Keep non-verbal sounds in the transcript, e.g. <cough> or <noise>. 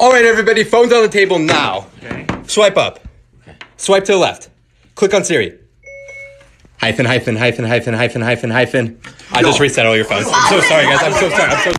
All right, everybody, phones on the table now. Okay. Swipe up. Swipe to the left. Click on Siri. Hyphen, hyphen, hyphen, hyphen, hyphen, hyphen, hyphen. I just reset all your phones. I'm so <laughs> sorry, guys. I'm so sorry. I'm so sorry.